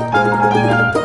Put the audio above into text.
Música